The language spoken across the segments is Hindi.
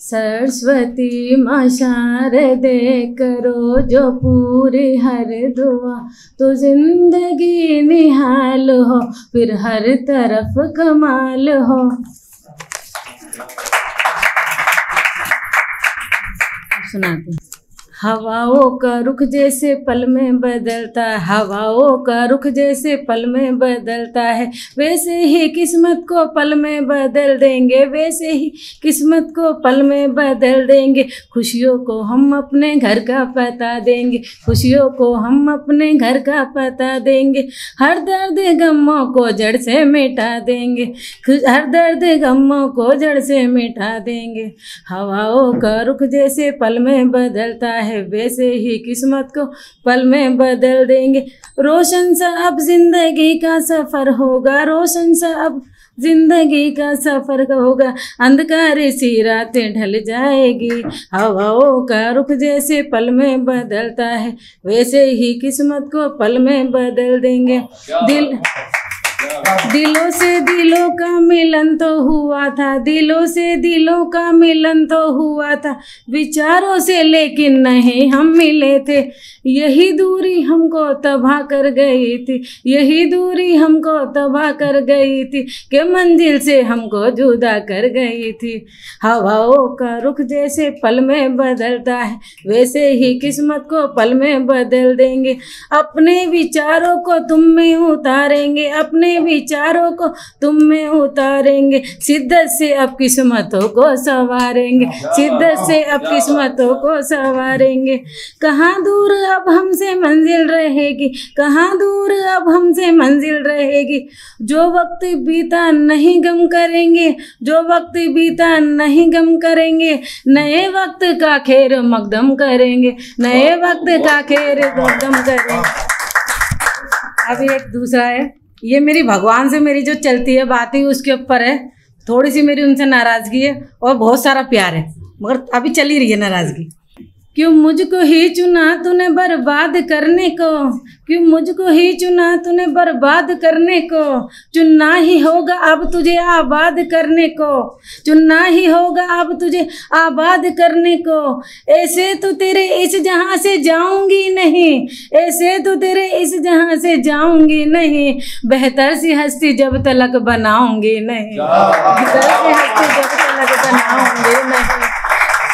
सरस्वती माँ शारदे करो जो पूरी हर दुआ तो ज़िंदगी निहाल हो, फिर हर तरफ़ कमाल हो सुनाते। हवाओं का रुख जैसे पल में बदलता है, हवाओं का रुख जैसे पल में बदलता है। वैसे ही किस्मत को पल में बदल देंगे, वैसे ही किस्मत को पल में बदल देंगे। खुशियों को हम अपने घर का पता देंगे, खुशियों को हम अपने घर का पता देंगे। हर दर्द गमों को जड़ से मिटा देंगे हर दर्द गमों को जड़ से मिटा देंगे। हवाओं का रुख जैसे पल में बदलता है वैसे ही किस्मत को पल में बदल देंगे। रोशन सा अब ज़िंदगी का सफ़र होगा रोशन सा अब ज़िंदगी का सफ़र होगा। अंधकार सी रातें ढल जाएगी हवाओं का रुख जैसे पल में बदलता है। वैसे ही किस्मत को पल में बदल देंगे। दिल दिलों से दिलों का मिलन तो हुआ था, दिलों से दिलों का मिलन तो हुआ था। विचारों से लेकिन नहीं हम मिले थे। यही दूरी हमको तबाह कर गई थी, यही दूरी हमको तबाह कर गई थी कि मंजिल से हमको जुदा कर गई थी। हवाओं का रुख जैसे पल में बदलता है, वैसे ही किस्मत को पल में बदल देंगे। अपने विचारों को तुम में उतारेंगे, अपने विचारों को तुम में उतारेंगे। शिद्दत से अब किस्मतों को संवारेंगे। शिद्दत से अब किस्मतों को संवारेंगे। कहाँ दूर अब हमसे मंजिल रहेगी? कहाँ दूर अब हमसे मंजिल रहेगी? जो वक्त बीता नहीं गम करेंगे। जो वक्त बीता नहीं गम करेंगे। नए वक्त का खेर मकदम करेंगे। नए वक्त का खेर मकदम करेंगे। अभी एक दूसरा है। ये मेरी भगवान से मेरी जो चलती है बात ही उसके ऊपर है। थोड़ी सी मेरी उनसे नाराज़गी है और बहुत सारा प्यार है। मगर अभी चल ही रही है नाराज़गी। क्यों मुझको ही चुना तूने बर्बाद करने को? क्यों मुझको ही चुना तूने बर्बाद करने को? चुनना ही होगा अब तुझे आबाद करने को। चुनना ही होगा अब तुझे आबाद करने को। ऐसे तो तेरे इस जहाँ से जाऊँगी नहीं। ऐसे तो तेरे इस जहाँ से जाऊँगी नहीं। बेहतर सी हस्ती जब तलक बनाऊँगी नहीं। बेहतर सी हस्ती जब तलक बनाऊँगी नहीं।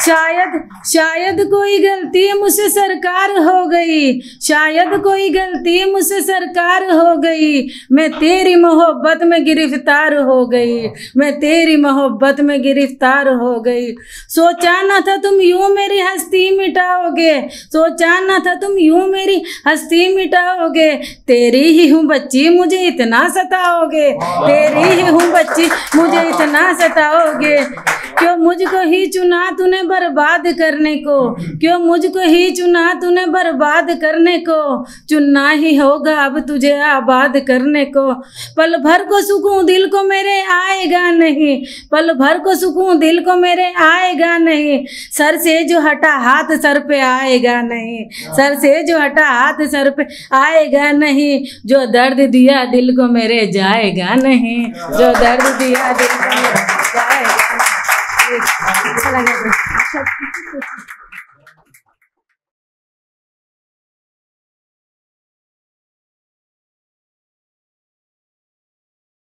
शायद शायद कोई गलती मुझसे सरकार हो गई। शायद कोई गलती मुझसे सरकार हो गई। मैं तेरी मोहब्बत में गिरफ़्तार हो गई। मैं तेरी मोहब्बत में गिरफ़्तार हो गई। सोचा ना था तुम यूँ मेरी हस्ती मिटाओगे। सोचा ना था तुम यूँ मेरी हस्ती मिटाओगे। तेरी ही हूँ बच्ची, मुझे इतना सताओगे। तेरी ही हूँ बच्ची, मुझे इतना सताओगे। क्यों मुझको ही चुना तूने बर्बाद करने को? क्यों मुझको ही चुना तूने बर्बाद करने को? चुनना ही होगा अब तुझे आबाद करने को। पल भर को सुकून दिल को मेरे आएगा नहीं। पल भर को सुकून दिल को मेरे आएगा नहीं। सर से जो हटा हाथ, सर पे आएगा नहीं। सर से जो हटा हाथ, सर पे आएगा नहीं। जो दर्द दिया दिल को मेरे जाएगा नहीं। जो दर्द दिया दिल को मेरे जाएगा नहीं। Muchas gracias.